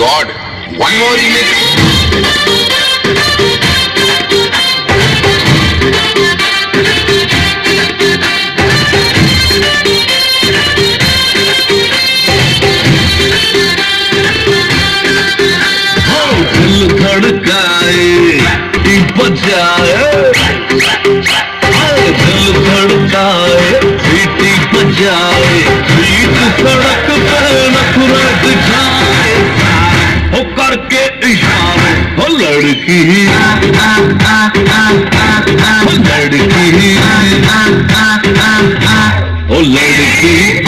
God. One more. दिल धड़काए बजाए लड़की लड़की ओ लड़की